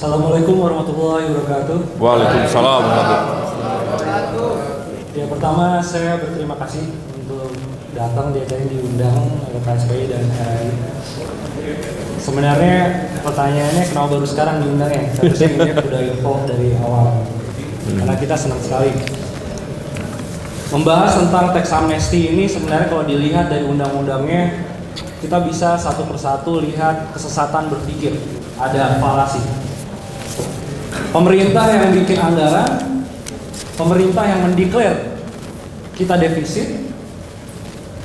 Assalamualaikum warahmatullahi wabarakatuh. Waalaikumsalam warahmatullahi Ya pertama saya berterima kasih untuk datang di acara yang diundang oleh KSPI dan RAI. Sebenarnya pertanyaannya kenapa baru sekarang diundang ya? Seharusnya ini udah info dari awal. Karena kita senang sekali. Membahas tentang teks amnesti ini sebenarnya kalau dilihat dari undang-undangnya kita bisa satu persatu lihat kesesatan berpikir. Ada falasi. Pemerintah yang bikin anggaran, pemerintah yang mendeklar kita defisit,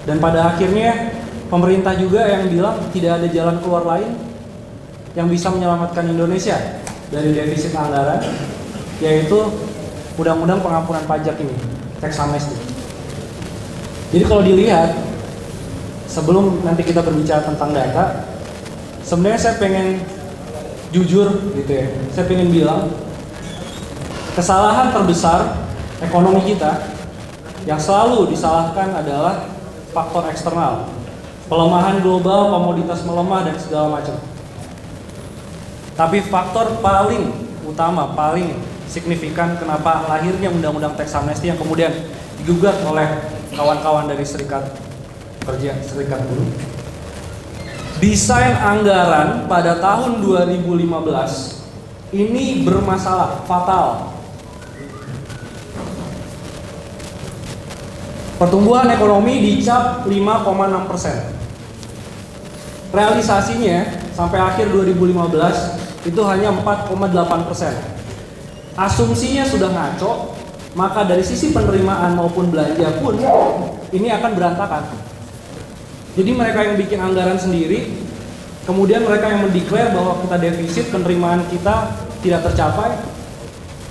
dan pada akhirnya pemerintah juga yang bilang tidak ada jalan keluar lain yang bisa menyelamatkan Indonesia dari defisit anggaran, yaitu undang-undang pengampunan pajak ini, tax amnesty. Jadi kalau dilihat, sebelum nanti kita berbicara tentang data, sebenarnya saya pengen jujur gitu ya, saya pengen bilang kesalahan terbesar ekonomi kita yang selalu disalahkan adalah faktor eksternal, pelemahan global, komoditas melemah dan segala macam. Tapi faktor paling utama, paling signifikan kenapa lahirnya undang-undang teks amnesti yang kemudian digugat oleh kawan-kawan dari serikat kerja, serikat buruh. Desain anggaran pada tahun 2015 ini bermasalah, fatal. Pertumbuhan ekonomi dicap 5,6 persen. Realisasinya sampai akhir 2015 itu hanya 4,8 persen. Asumsinya sudah ngaco, maka dari sisi penerimaan maupun belanja pun ini akan berantakan. Jadi mereka yang bikin anggaran sendiri, kemudian mereka yang mendeklar bahwa kita defisit, penerimaan kita tidak tercapai,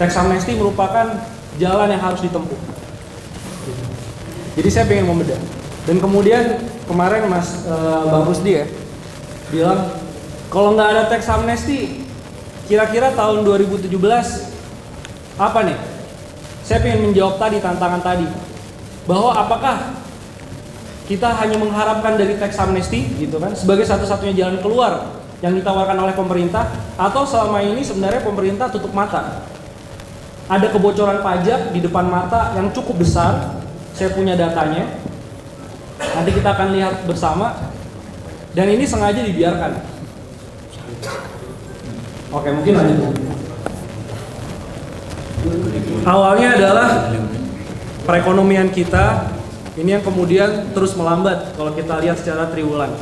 tax amnesty merupakan jalan yang harus ditempuh. Jadi saya pengen membedah. Dan kemudian kemarin Mas e, Bang Rusdi ya bilang kalau nggak ada tax amnesty, kira-kira tahun 2017 apa nih? Saya pengen menjawab tadi tantangan tadi bahwa apakah kita hanya mengharapkan dari tax amnesty gitu kan sebagai satu-satunya jalan keluar yang ditawarkan oleh pemerintah atau selama ini sebenarnya pemerintah tutup mata. Ada kebocoran pajak di depan mata yang cukup besar. Saya punya datanya. Nanti kita akan lihat bersama. Dan ini sengaja dibiarkan. Oke, mungkin lanjut. Awalnya adalah perekonomian kita ini yang kemudian terus melambat kalau kita lihat secara triwulan.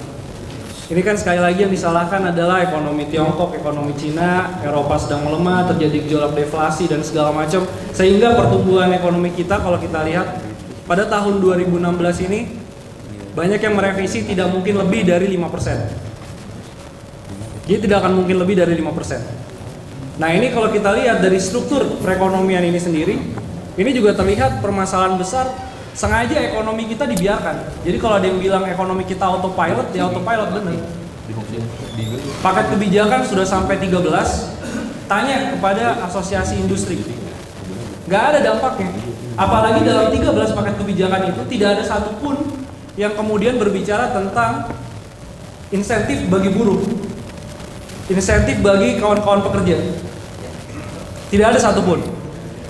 Ini kan sekali lagi yang disalahkan adalah ekonomi Tiongkok, ekonomi Cina, Eropa sedang melemah, terjadi gejolak deflasi dan segala macam. Sehingga pertumbuhan ekonomi kita kalau kita lihat pada tahun 2016 ini banyak yang merevisi tidak mungkin lebih dari 5%. Jadi tidak akan mungkin lebih dari 5%. Nah ini kalau kita lihat dari struktur perekonomian ini sendiri, ini juga terlihat permasalahan besar sengaja ekonomi kita dibiarkan. Jadi kalau ada yang bilang ekonomi kita autopilot, ya autopilot bener. Paket kebijakan sudah sampai 13, tanya kepada asosiasi industri. Gak ada dampaknya. Apalagi dalam 13 paket kebijakan itu tidak ada satupun yang kemudian berbicara tentang insentif bagi buruh. Insentif bagi kawan-kawan pekerja. Tidak ada satupun.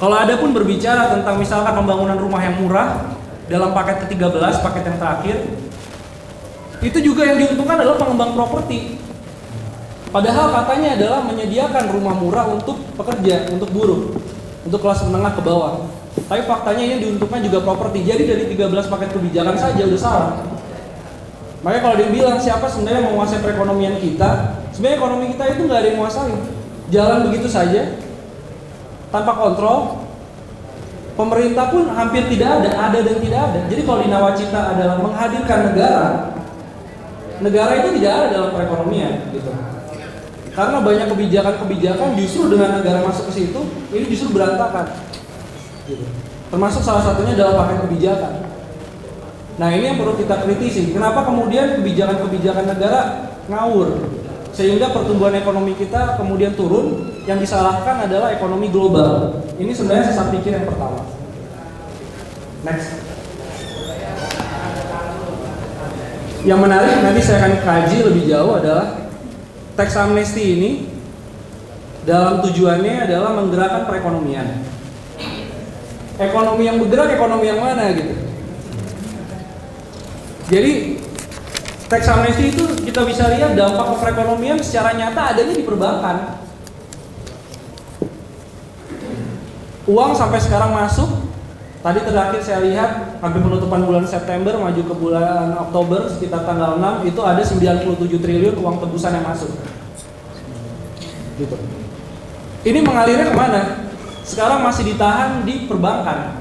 Kalau ada pun berbicara tentang misalkan pembangunan rumah yang murah dalam paket ke-13, paket yang terakhir, itu juga yang diuntungkan adalah pengembang properti. Padahal katanya adalah menyediakan rumah murah untuk pekerja, untuk buruh, untuk kelas menengah ke bawah. Tapi faktanya ini diuntungkan juga properti. Jadi dari 13 paket kebijakan saja udah salah. Makanya kalau dia bilang siapa sebenarnya menguasai perekonomian kita, sebenarnya ekonomi kita itu nggak ada yang menguasai. Jalan begitu saja, tanpa kontrol. Pemerintah pun hampir tidak ada, ada dan tidak ada. Jadi kalau di nawacita adalah menghadirkan negara, negara itu tidak ada dalam perekonomian, gitu. Karena banyak kebijakan-kebijakan justru dengan negara masuk ke situ, ini justru berantakan. Gitu. Termasuk salah satunya adalah paket kebijakan. Nah ini yang perlu kita kritisi. Kenapa kemudian kebijakan-kebijakan negara ngawur? Sehingga pertumbuhan ekonomi kita kemudian turun, yang disalahkan adalah ekonomi global. Ini sebenarnya sesat pikir yang pertama. Next. Yang menarik nanti saya akan kaji lebih jauh adalah tax amnesty ini dalam tujuannya adalah menggerakkan perekonomian. Ekonomi yang bergerak, ekonomi yang mana gitu. Jadi tax amnesty itu kita bisa lihat dampak perekonomian secara nyata adanya di perbankan. Uang sampai sekarang masuk. Tadi terakhir saya lihat hampir penutupan bulan September maju ke bulan Oktober sekitar tanggal 6 itu ada 97 triliun uang tebusan yang masuk. Gitu. Ini mengalirnya ke mana? Sekarang masih ditahan di perbankan.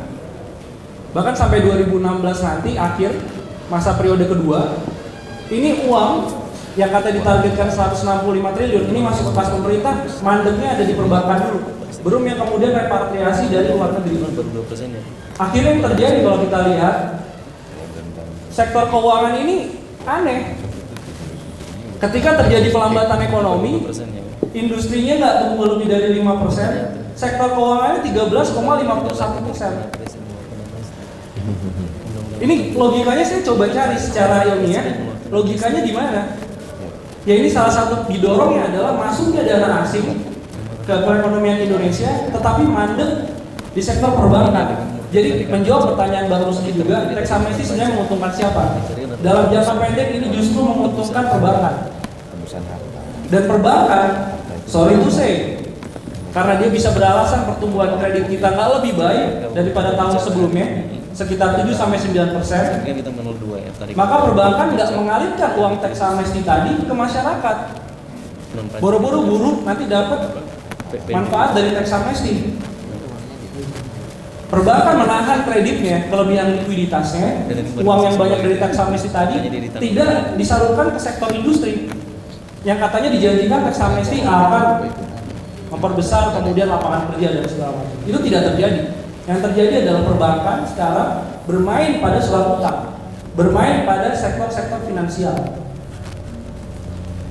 Bahkan sampai 2016 nanti akhir masa periode kedua, ini uang yang kata ditargetkan 165 triliun ini masuk ke kas pemerintah, mandeknya ada di perbankan dulu. Belum yang kemudian repatriasi dari luar negeri. ya? Akhirnya yang terjadi kalau kita lihat sektor keuangan ini aneh. Ketika terjadi pelambatan ekonomi, industrinya nggak tumbuh lebih dari 5%, sektor keuangannya 13,51 persen. Ini logikanya saya coba cari secara ilmiah, logikanya di mana? Ya ini salah satu didorongnya adalah masuknya dana asing ke perekonomian Indonesia, tetapi mandek di sektor perbankan. Jadi menjawab pertanyaan Bang Rusdi juga, tax amnesty sebenarnya menguntungkan siapa? Dalam jangka pendek ini justru menguntungkan perbankan. Dan perbankan, sorry to say, karena dia bisa beralasan pertumbuhan kredit kita nggak lebih baik daripada tahun sebelumnya, sekitar 7 sampai 9 persen. Maka perbankan nggak mengalirkan uang tax amnesty tadi ke masyarakat. Boro-boro buruh nanti dapat manfaat dari tax amnesty. Perbankan menahan kreditnya, kelebihan likuiditasnya, uang yang banyak dari tax amnesty tadi tidak disalurkan ke sektor industri. Yang katanya dijanjikan tax amnesty akan memperbesar kemudian lapangan kerja dan segala macam. Itu tidak terjadi. Yang terjadi adalah perbankan sekarang bermain pada surat utang, bermain pada sektor-sektor finansial.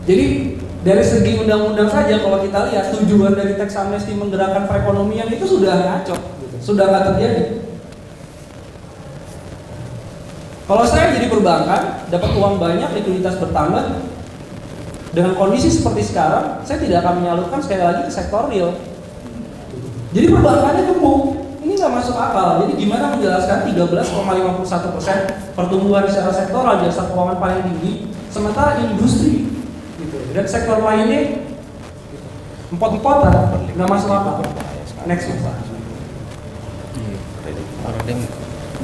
Jadi dari segi undang-undang saja kalau kita lihat tujuan dari tax amnesty menggerakkan perekonomian itu sudah ngaco, sudah nggak terjadi. Kalau saya jadi perbankan, dapat uang banyak, likuiditas bertambah, dengan kondisi seperti sekarang, saya tidak akan menyalurkan sekali lagi ke sektor real. Jadi perbankannya gemuk, ini nggak masuk akal. Jadi gimana menjelaskan 13,51 persen pertumbuhan secara sektoral jasa keuangan paling tinggi, sementara industri gitu. dan sektor lainnya empot-empotan nggak masuk akal. Next mas.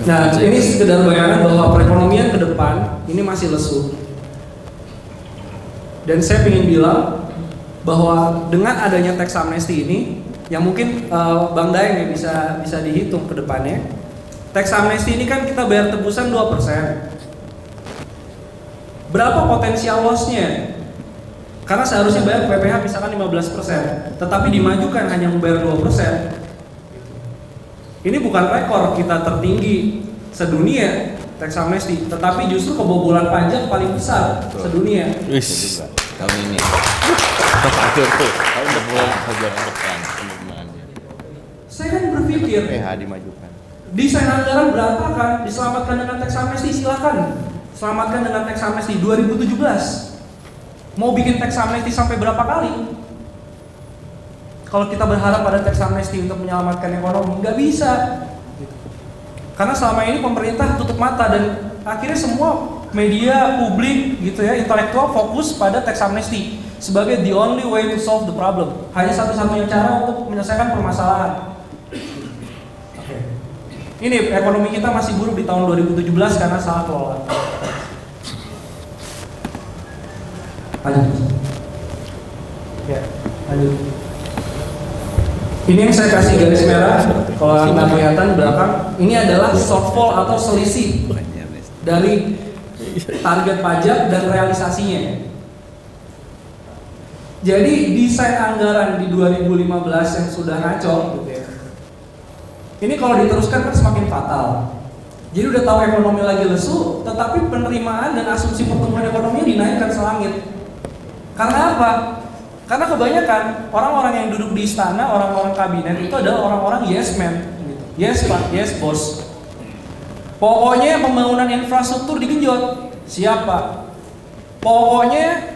Nah ini sekedar bayangan bahwa perekonomian ke depan ini masih lesu. Dan saya ingin bilang bahwa dengan adanya tax amnesty ini yang mungkin uh, Bang Daeng bisa bisa dihitung ke depannya. Tax amnesty ini kan kita bayar tebusan 2%. Berapa potensial lossnya? Karena seharusnya bayar PPh misalkan 15%, tetapi dimajukan hanya membayar 2%. Ini bukan rekor kita tertinggi sedunia tax amnesty, tetapi justru kebobolan pajak paling besar sedunia. Wis. Tahun ini. Tahun depan saja depan Saya kan berpikir PH dimajukan. desain anggaran berapa kan? Diselamatkan dengan tax amnesty silakan. Selamatkan dengan tax amnesty 2017 mau bikin tax amnesty sampai berapa kali? Kalau kita berharap pada tax amnesty untuk menyelamatkan ekonomi nggak bisa. Karena selama ini pemerintah tutup mata dan akhirnya semua media publik gitu ya intelektual fokus pada tax amnesty sebagai the only way to solve the problem. Hanya satu-satunya cara untuk menyelesaikan permasalahan ini ekonomi kita masih buruk di tahun 2017 karena salah kelola. Ya, lanjut. Ini yang saya kasih garis merah, kalau nggak kelihatan belakang, ini adalah shortfall atau selisih dari target pajak dan realisasinya. Jadi desain anggaran di 2015 yang sudah ngaco, gitu ya. Ini kalau diteruskan kan semakin fatal. Jadi udah tahu ekonomi lagi lesu, tetapi penerimaan dan asumsi pertumbuhan ekonomi dinaikkan selangit. Karena apa? Karena kebanyakan orang-orang yang duduk di istana, orang-orang kabinet itu adalah orang-orang yes man, gitu. yes pak, yes bos. Pokoknya pembangunan infrastruktur digenjot, siapa? Pokoknya?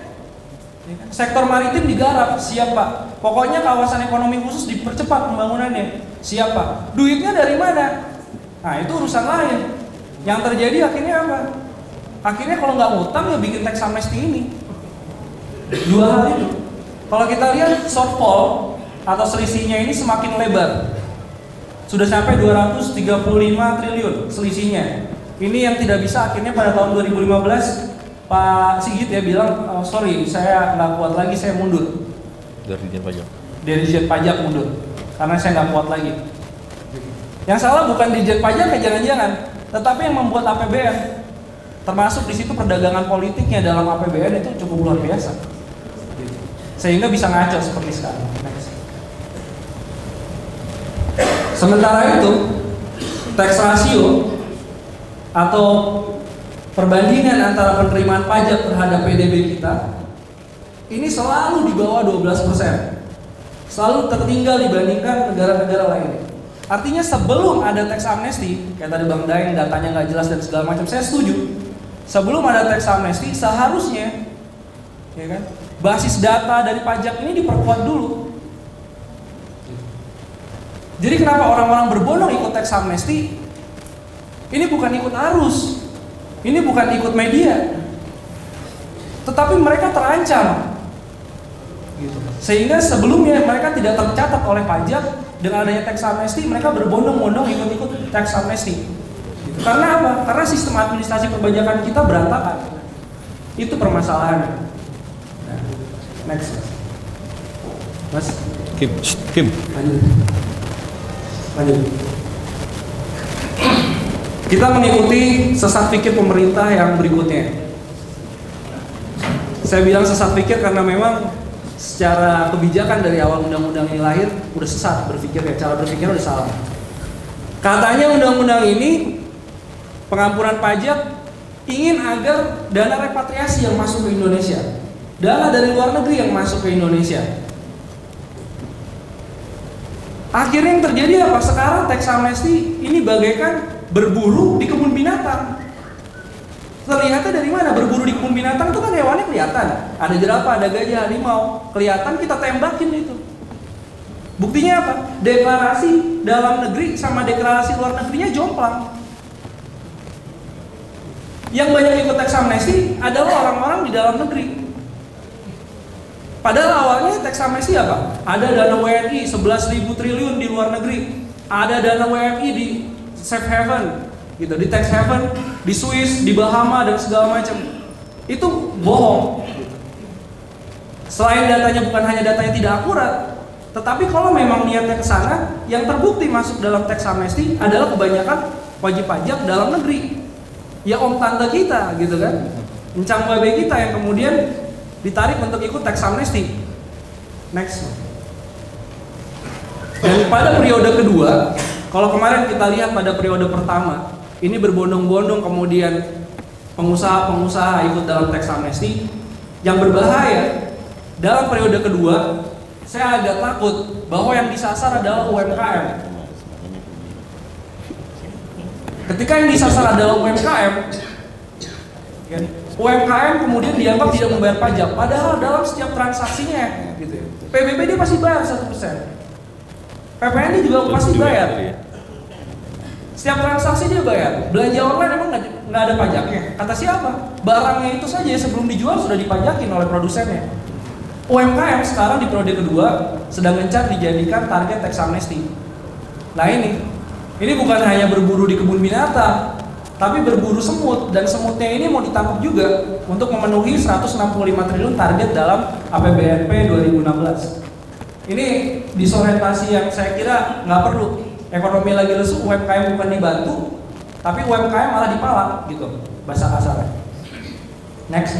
Sektor maritim digarap, siap Pak. Pokoknya kawasan ekonomi khusus dipercepat pembangunannya, siap Pak. Duitnya dari mana? Nah itu urusan lain. Yang terjadi akhirnya apa? Akhirnya kalau nggak utang ya bikin tax amnesty ini. Dua hal itu. Kalau kita lihat shortfall atau selisihnya ini semakin lebar. Sudah sampai 235 triliun selisihnya. Ini yang tidak bisa akhirnya pada tahun 2015 Pak Sigit ya bilang, oh, sorry saya nggak kuat lagi, saya mundur Dari Dijen Pajak. dari Dijen Pajak mundur karena saya nggak kuat lagi. Yang salah bukan Dijen Pajak ya jangan-jangan, tetapi yang membuat APBN. Termasuk di situ perdagangan politiknya dalam APBN itu cukup luar biasa. Sehingga bisa ngaco seperti sekarang. Next. Sementara itu, tax ratio atau perbandingan antara penerimaan pajak terhadap PDB kita ini selalu di bawah 12%. Selalu tertinggal dibandingkan negara-negara lain. Artinya sebelum ada tax amnesty, kayak tadi Bang Daeng datanya nggak jelas dan segala macam, saya setuju. Sebelum ada tax amnesty, seharusnya ya kan, basis data dari pajak ini diperkuat dulu. Jadi kenapa orang-orang berbondong ikut tax amnesty? Ini bukan ikut arus, ini bukan ikut media, tetapi mereka terancam. Gitu. Sehingga sebelumnya mereka tidak tercatat oleh pajak dengan adanya tax amnesty, mereka berbondong-bondong ikut-ikut tax amnesty. Gitu. Karena apa? Karena sistem administrasi perpajakan kita berantakan. Itu permasalahannya. Nah, next. Mas, Kim, Kim. lanjut. Lanjut. Kita mengikuti sesat pikir pemerintah yang berikutnya. Saya bilang sesat pikir karena memang secara kebijakan dari awal undang-undang ini lahir udah sesat berpikirnya, cara berpikirnya udah salah. Katanya undang-undang ini pengampunan pajak ingin agar dana repatriasi yang masuk ke Indonesia, dana dari luar negeri yang masuk ke Indonesia. Akhirnya yang terjadi apa? Sekarang tax amnesty ini bagaikan berburu di kebun binatang. Terlihatnya dari mana? Berburu di kebun binatang itu kan hewannya kelihatan. Ada jerapah, ada gajah, harimau. Kelihatan kita tembakin itu. Buktinya apa? Deklarasi dalam negeri sama deklarasi luar negerinya jomplang. Yang banyak ikut tax amnesty adalah orang-orang di dalam negeri. Padahal awalnya tax amnesty apa? Ada dana WNI 11.000 triliun di luar negeri. Ada dana WNI di safe haven, gitu, di tax haven, di Swiss, di Bahama dan segala macam. Itu bohong. Selain datanya bukan hanya data yang tidak akurat, tetapi kalau memang niatnya ke sana, yang terbukti masuk dalam tax amnesty adalah kebanyakan wajib pajak dalam negeri. Ya om tante kita gitu kan. Encang babe kita yang kemudian ditarik untuk ikut tax amnesty. Next. Dan pada periode kedua, kalau kemarin kita lihat pada periode pertama, ini berbondong-bondong kemudian pengusaha-pengusaha ikut dalam tax amnesty. Yang berbahaya dalam periode kedua, saya agak takut bahwa yang disasar adalah UMKM. Ketika yang disasar adalah UMKM, UMKM kemudian dianggap tidak membayar pajak, padahal dalam setiap transaksinya, gitu ya. PBB dia pasti bayar satu persen, PPN juga pasti bayar. Setiap transaksi dia bayar. Belanja online emang nggak nggak ada pajaknya. Kata siapa? Barangnya itu saja sebelum dijual sudah dipajakin oleh produsennya. UMKM sekarang di periode kedua sedang gencar dijadikan target tax amnesty. Nah ini, ini bukan hanya berburu di kebun binatang, tapi berburu semut dan semutnya ini mau ditangkap juga untuk memenuhi 165 triliun target dalam APBNP 2016. Ini disorientasi yang saya kira nggak perlu. Ekonomi lagi lesu, UMKM bukan dibantu, tapi UMKM malah dipalak gitu, bahasa kasarnya. Next.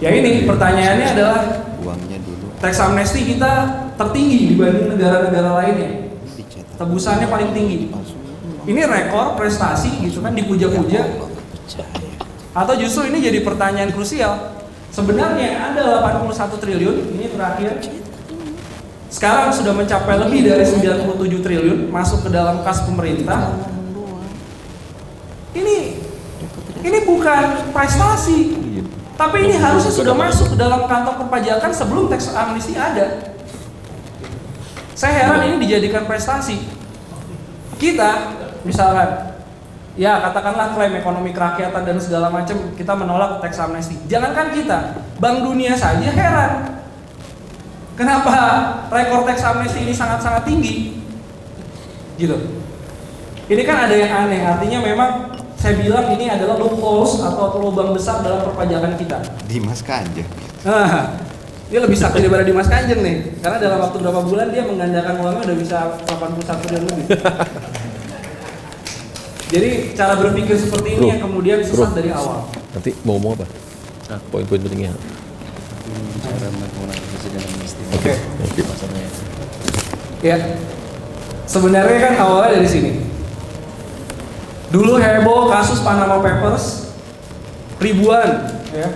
Ya ini pertanyaannya adalah uangnya dulu tax amnesty kita tertinggi dibanding negara-negara lainnya. Tebusannya paling tinggi. Ini rekor prestasi gitu kan dipuja-puja atau justru ini jadi pertanyaan krusial. Sebenarnya ada 81 triliun, ini terakhir. Sekarang sudah mencapai lebih dari 97 triliun masuk ke dalam kas pemerintah. Ini ini bukan prestasi. Tapi ini harusnya sudah masuk ke dalam kantong perpajakan sebelum teks amnesti ada. Saya heran ini dijadikan prestasi. Kita, misalkan, ya katakanlah klaim ekonomi kerakyatan dan segala macam, kita menolak teks amnesti. Jangankan kita, Bank Dunia saja heran. Kenapa rekor teks amnesti ini sangat-sangat tinggi? Gitu. Ini kan ada yang aneh, artinya memang saya bilang ini adalah loopholes atau lubang besar dalam perpajakan kita. Dimas Kanjeng. Nah, dia lebih sakti daripada Dimas Kanjeng nih. Karena dalam waktu berapa bulan dia menggandakan uangnya udah bisa 81 triliun lebih. Jadi cara berpikir seperti ini Bro, yang kemudian sesat bro. dari awal. Nanti mau ngomong apa? Poin-poin pentingnya. Cara menggunakan presiden amnesti. Oke. Ya. Sebenarnya kan awalnya dari sini. Dulu heboh kasus Panama Papers ribuan ya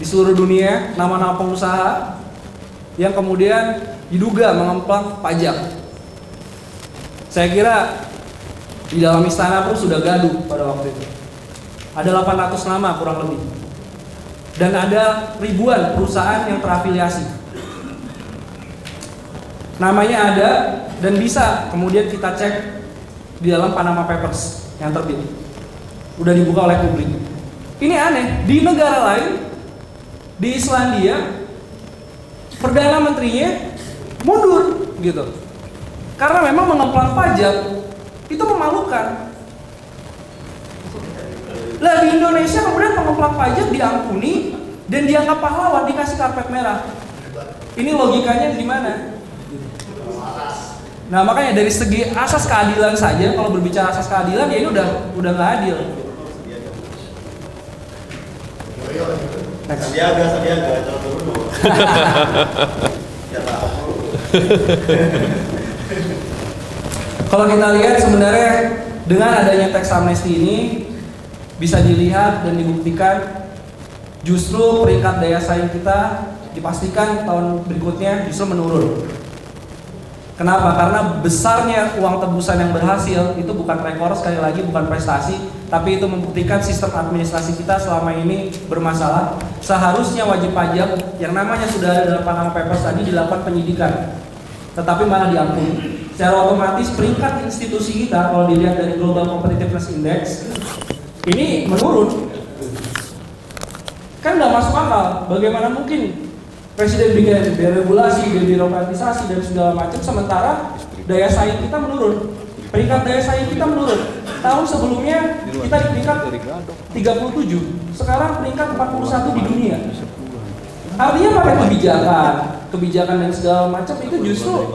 di seluruh dunia nama-nama pengusaha yang kemudian diduga mengemplang pajak. Saya kira di dalam istana pun sudah gaduh pada waktu itu. Ada 800 nama kurang lebih. Dan ada ribuan perusahaan yang terafiliasi. Namanya ada dan bisa kemudian kita cek di dalam Panama Papers yang terbit. Udah dibuka oleh publik. Ini aneh, di negara lain di Islandia perdana menterinya mundur gitu. Karena memang mengemplang pajak itu memalukan. Lah di Indonesia kemudian pengemplang pajak diampuni dan dianggap pahlawan dikasih karpet merah. Ini logikanya di mana? Nah makanya dari segi asas keadilan saja kalau berbicara asas keadilan ya ini udah udah nggak adil. Next. Sandiaga, Sandiaga, calon gubernur. Ya tahu. Kalau kita lihat sebenarnya dengan adanya teks amnesti ini bisa dilihat dan dibuktikan justru peringkat daya saing kita dipastikan tahun berikutnya justru menurun. Kenapa? Karena besarnya uang tebusan yang berhasil itu bukan rekor sekali lagi bukan prestasi, tapi itu membuktikan sistem administrasi kita selama ini bermasalah. Seharusnya wajib pajak yang namanya sudah ada dalam Panama Papers tadi dilakukan penyidikan, tetapi malah diampuni. Secara otomatis peringkat institusi kita kalau dilihat dari Global Competitiveness Index ini menurun. Kan nggak masuk akal. Bagaimana mungkin presiden bikin deregulasi, debirokratisasi dan segala macam sementara daya saing kita menurun. Peringkat daya saing kita menurun. Tahun sebelumnya kita di peringkat 37, sekarang peringkat 41 di dunia. Artinya pakai kebijakan, kebijakan dan segala macam itu justru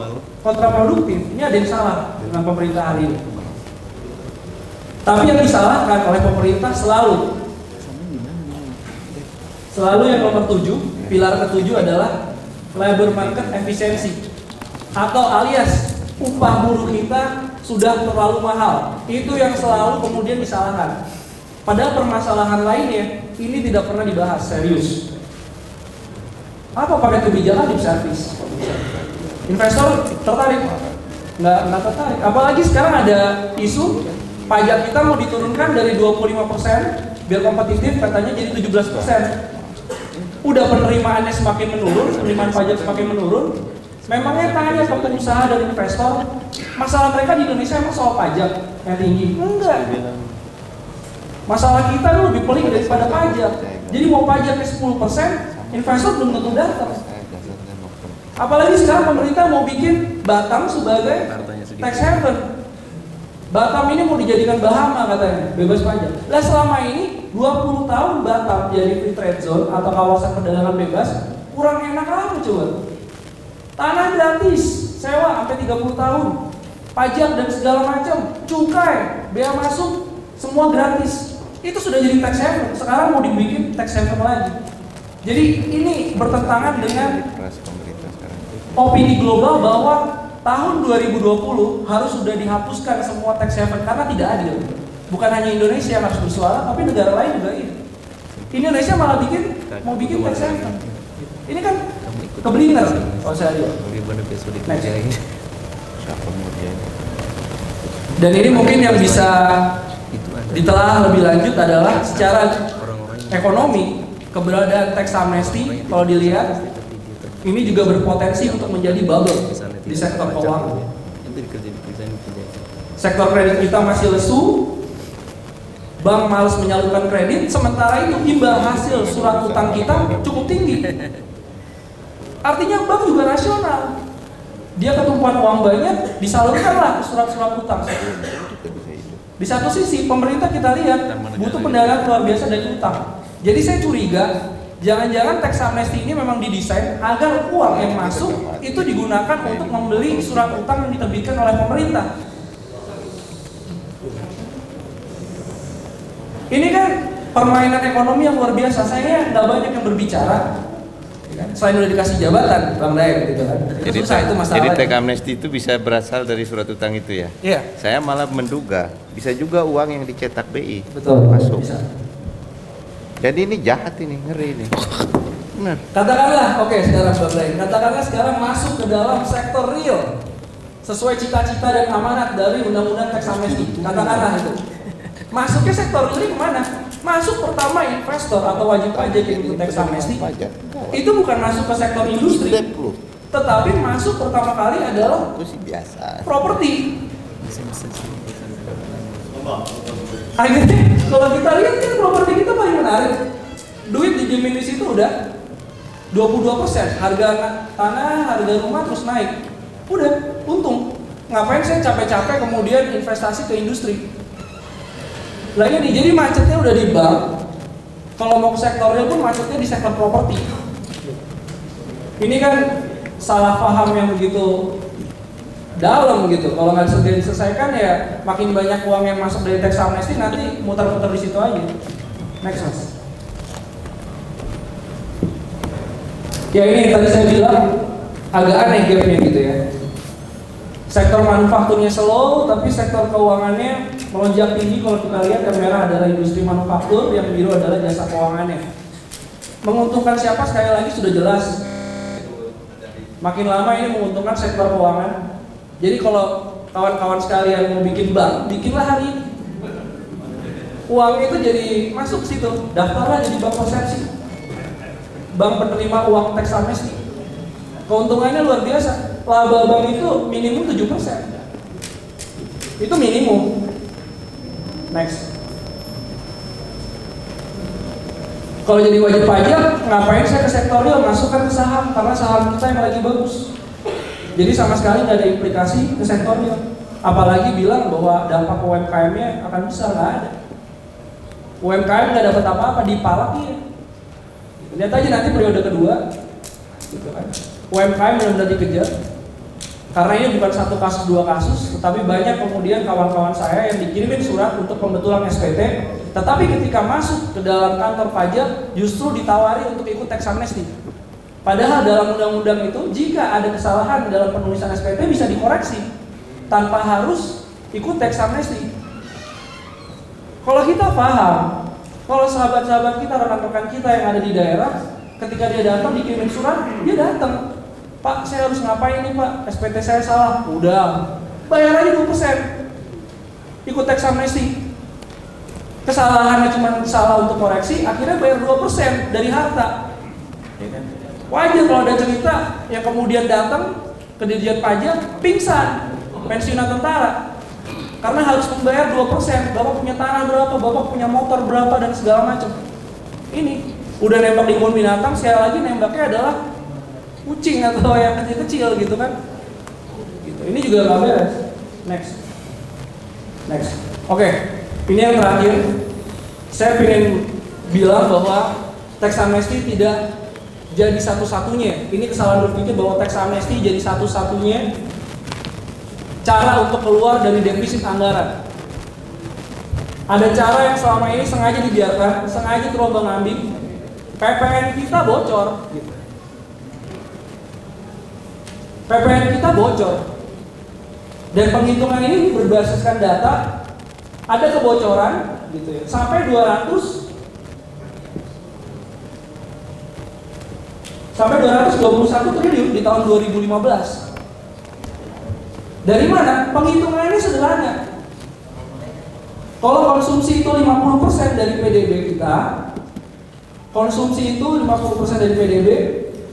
kontraproduktif. Ini ada yang salah dengan pemerintah hari ini. Tapi yang disalahkan oleh pemerintah selalu Selalu yang nomor tujuh, pilar ketujuh adalah labor market efisiensi atau alias upah buruh kita sudah terlalu mahal. Itu yang selalu kemudian disalahkan. Padahal permasalahan lainnya ini tidak pernah dibahas serius. Apa pakai kebijakan lip service? Investor tertarik? Nggak, nggak tertarik. Apalagi sekarang ada isu pajak kita mau diturunkan dari 25% biar kompetitif katanya jadi 17% udah penerimaannya semakin menurun, penerimaan pajak semakin menurun. Memangnya tanya ke pengusaha dan investor, masalah mereka di Indonesia emang soal pajak yang tinggi? Enggak. Masalah kita lebih pelik daripada pajak. Jadi mau pajaknya 10%, investor belum tentu datang. Apalagi sekarang pemerintah mau bikin Batam sebagai tax haven. Batam ini mau dijadikan Bahama katanya, bebas pajak. Lah selama ini 20 tahun Batam jadi free trade zone atau kawasan perdagangan bebas, kurang enak apa coba? Tanah gratis, sewa sampai 30 tahun. Pajak dan segala macam, cukai, bea masuk, semua gratis. Itu sudah jadi tax haven. Sekarang mau dibikin tax haven lagi. Jadi ini bertentangan dengan. Opini global bahwa tahun 2020 harus sudah dihapuskan semua tax haven karena tidak adil. Bukan hanya Indonesia yang harus bersuara, tapi negara lain juga ini. Indonesia malah bikin mau bikin tax haven. Ini kan keblinger kalau saya lihat. Dan ini mungkin yang bisa ditelah lebih lanjut adalah secara ekonomi keberadaan tax amnesty kalau dilihat ini juga berpotensi untuk menjadi bubble di sektor keuangan. Sektor kredit kita masih lesu, bank malas menyalurkan kredit, sementara itu imbal hasil surat utang kita cukup tinggi. Artinya bank juga rasional. Dia ketumpuan uang banyak, disalurkanlah ke surat-surat utang. Bisa hidup. Di satu sisi pemerintah kita lihat butuh pendanaan luar biasa dari utang. Jadi saya curiga jangan-jangan tax amnesty ini memang didesain agar uang yang masuk itu digunakan untuk membeli surat utang yang diterbitkan oleh pemerintah. Ini kan permainan ekonomi yang luar biasa. Saya nggak banyak yang berbicara. Selain udah dikasih jabatan, Bang Daeng gitu kan. Jadi, susah itu masalah. jadi tech amnesty itu bisa berasal dari surat utang itu ya? Iya, Saya malah menduga bisa juga uang yang dicetak BI betul. masuk. Bisa. Jadi ini jahat ini, ngeri ini. Benar. Katakanlah, oke sekarang Bang Daeng, katakanlah sekarang masuk ke dalam sektor real sesuai cita-cita dan amanat dari Undang-Undang Tax Amnesty. Katakanlah itu. Masuknya sektor real ke mana? Masuk pertama investor atau wajib pajak yang ikut tax amnesty. Itu bukan masuk ke sektor industri, tetapi masuk pertama kali adalah biasa. properti. Akhirnya kalau kita lihat kan properti paling menarik. Duit di situ udah 22 harga tanah, harga rumah terus naik. Udah, untung. Ngapain saya capek-capek kemudian investasi ke industri? Lah ini jadi macetnya udah di bank. Kalau mau ke sektor real pun macetnya di sektor properti. Ini kan salah paham yang begitu dalam gitu. Kalau nggak segera diselesaikan ya makin banyak uang yang masuk dari tax amnesty nanti muter-muter di situ aja. Next mas. Ya ini tadi saya bilang agak aneh gapnya gitu ya. Sektor manufakturnya slow, tapi sektor keuangannya melonjak tinggi. Kalau kita lihat yang merah adalah industri manufaktur, yang biru adalah jasa keuangannya. Menguntungkan siapa sekali lagi sudah jelas. Makin lama ini menguntungkan sektor keuangan. Jadi kalau kawan-kawan sekalian mau bikin bank, bikinlah hari ini. Uang itu jadi masuk situ, daftarlah jadi bank konsepsi. Bank penerima uang tax amnesty. Keuntungannya luar biasa. Laba bank itu minimum 7%. Itu minimum. Next. Kalau jadi wajib pajak, ngapain saya ke sektor real? Masukkan ke saham, karena saham kita yang lagi bagus. Jadi sama sekali nggak ada implikasi ke sektor real. Apalagi bilang bahwa dampak UMKM-nya akan besar, nggak ada. UMKM nggak dapat apa-apa, dipalak dia. Lihat aja nanti periode kedua, gitu kan. UMKM benar-benar dikejar. Karena ini bukan satu kasus dua kasus, tetapi banyak kemudian kawan-kawan saya yang dikirimin surat untuk pembetulan SPT, tetapi ketika masuk ke dalam kantor pajak justru ditawari untuk ikut tax amnesty. Padahal dalam undang-undang itu jika ada kesalahan dalam penulisan SPT bisa dikoreksi tanpa harus ikut tax amnesty. Kalau kita paham, kalau sahabat-sahabat kita, rekan-rekan kita yang ada di daerah, ketika dia datang dikirimin surat, dia datang. Pak, saya harus ngapain nih Pak? SPT saya salah. Udah, bayar aja 2%. Ikut tax amnesty. Kesalahannya cuma salah untuk koreksi, akhirnya bayar 2% dari harta. Ya kan? Wajar kalau ada cerita yang kemudian datang ke Dirjen Pajak, pingsan, pensiunan tentara. Karena harus membayar 2%, Bapak punya tanah berapa, Bapak punya motor berapa, dan segala macam. Ini, udah nembak di kebun binatang, sekali lagi nembaknya adalah kucing atau yang kecil-kecil gitu kan. Gitu. Ini juga nggak beres. Next. Next. Oke, ini yang terakhir. Saya ingin bilang bahwa tax amnesty tidak jadi satu-satunya. Ini kesalahan berpikir bahwa tax amnesty jadi satu-satunya cara untuk keluar dari defisit anggaran. Ada cara yang selama ini sengaja dibiarkan, sengaja terombang ambing. PPN kita bocor. Gitu. PPN kita bocor. Dan penghitungan ini berbasiskan data ada kebocoran gitu ya. Sampai 200 sampai 221 triliun di tahun 2015. Dari mana? Penghitungannya sederhana. Kalau konsumsi itu 50% dari PDB kita, konsumsi itu 50% dari PDB,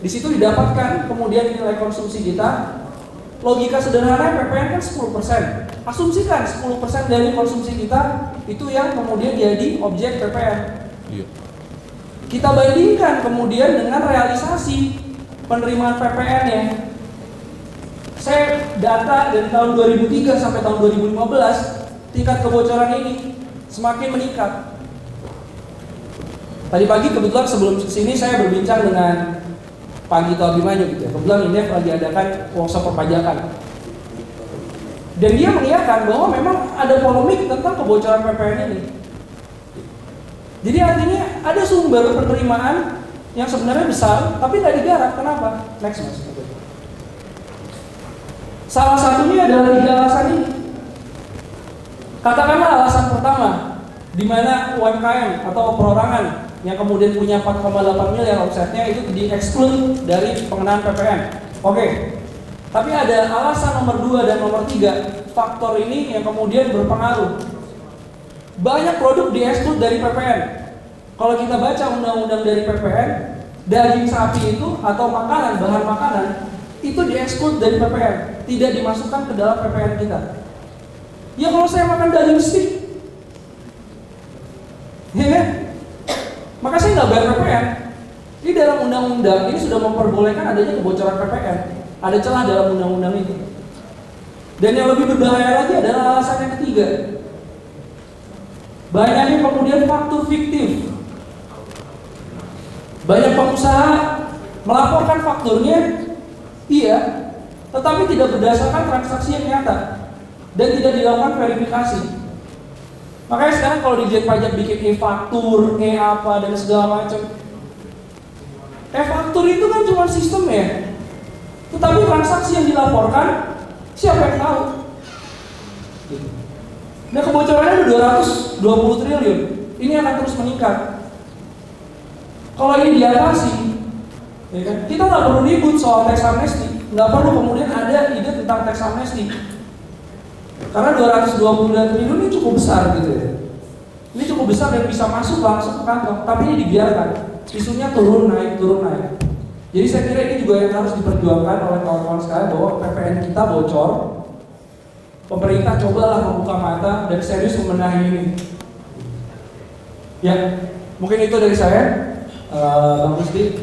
di situ didapatkan kemudian nilai konsumsi kita. Logika sederhana PPN kan 10%. Asumsikan 10% dari konsumsi kita itu yang kemudian jadi objek PPN. Iya. Kita bandingkan kemudian dengan realisasi penerimaan PPN ya. Saya data dari tahun 2003 sampai tahun 2015 tingkat kebocoran ini semakin meningkat. Tadi pagi kebetulan sebelum sini saya berbincang dengan Pak Gito Abimanyu gitu ya. Kebetulan Indef lagi adakan workshop perpajakan. Dan dia mengiyakan bahwa memang ada polemik tentang kebocoran PPN ini. Jadi artinya ada sumber penerimaan yang sebenarnya besar, tapi nggak digarap. Kenapa? Next mas. Salah satunya adalah tiga alasan ini. Katakanlah alasan pertama, di mana UMKM atau perorangan yang kemudian punya 4,8 miliar omsetnya itu di exclude dari pengenaan PPN. Oke. Tapi ada alasan nomor 2 dan nomor 3 faktor ini yang kemudian berpengaruh. Banyak produk di exclude dari PPN. Kalau kita baca undang-undang dari PPN, daging sapi itu atau makanan, bahan makanan itu di exclude dari PPN, tidak dimasukkan ke dalam PPN kita. Ya kalau saya makan daging steak, ya kan? Maka saya nggak bayar PPN. Di dalam undang-undang ini sudah memperbolehkan adanya kebocoran PPN. Ada celah dalam undang-undang itu. Dan yang lebih berbahaya lagi adalah alasan yang ketiga. Banyaknya kemudian faktur fiktif. Banyak pengusaha melaporkan fakturnya, iya, tetapi tidak berdasarkan transaksi yang nyata dan tidak dilakukan verifikasi. Makanya sekarang kalau dijen pajak bikin e-faktur, e-apa dan segala macam. E-faktur itu kan cuma sistem ya. Tetapi transaksi yang dilaporkan siapa yang tahu? Nah kebocorannya udah 220 triliun. Ini akan terus meningkat. Kalau ini diatasi, ya kan? kita nggak perlu ribut soal tax amnesty, nggak perlu kemudian ada ide tentang tax amnesty. Karena 220 triliun ini cukup besar gitu ya. Ini cukup besar dan bisa masuk langsung ke kantong, tapi ini dibiarkan. Isunya turun naik, turun naik. Jadi saya kira ini juga yang harus diperjuangkan oleh kawan-kawan sekalian bahwa PPN kita bocor. Pemerintah cobalah membuka mata dan serius membenahi ini. Ya, mungkin itu dari saya. Uh, Bang Rusdi,